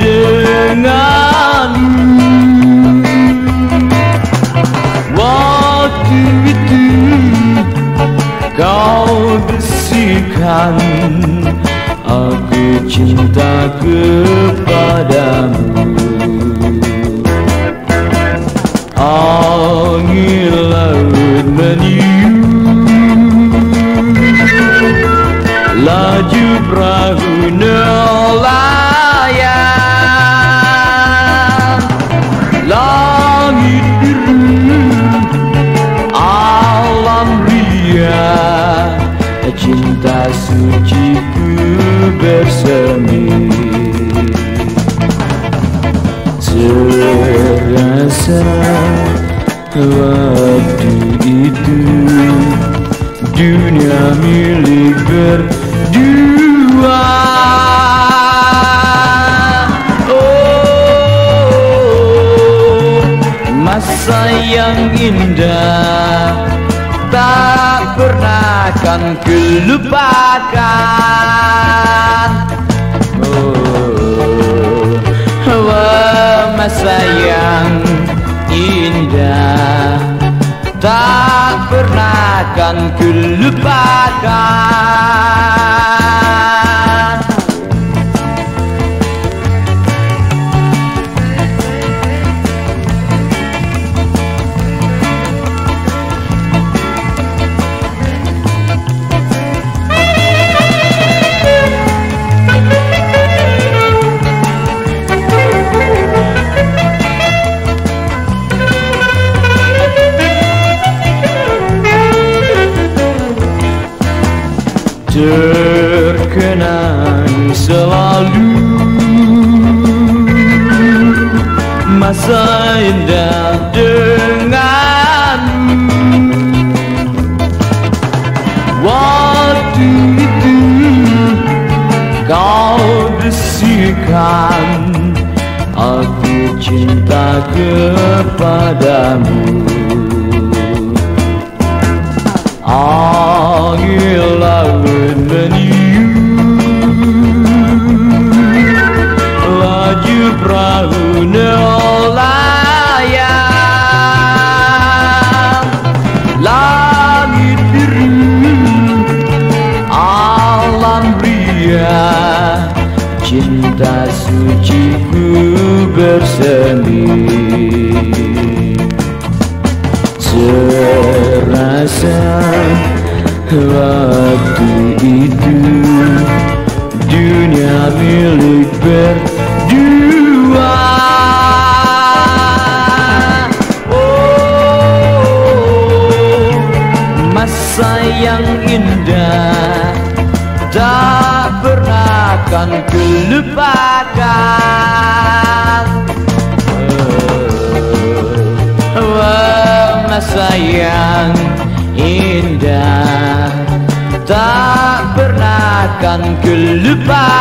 denganmu. Waktu itu kau bisikan Aku cinta kepadamu Cinta suci ku bersemi. Terasa waktu itu Dunia milik berdua. Oh Masa yang indah akan kelupakan Oh Wah, masa yang indah. Tak pernah akan kelupakan terkenang selalu. Masa indah denganmu. Waktu itu kau bisikan aku cinta kepadamu. Angin Langit biru Alam ria. Cinta suci ku bersemi Terasa waktu itu Dunia milik berdua Masa yang indah. Tak pernah akan kelupakan. Wah, masa yang indah. Tak pernah akan kelupakan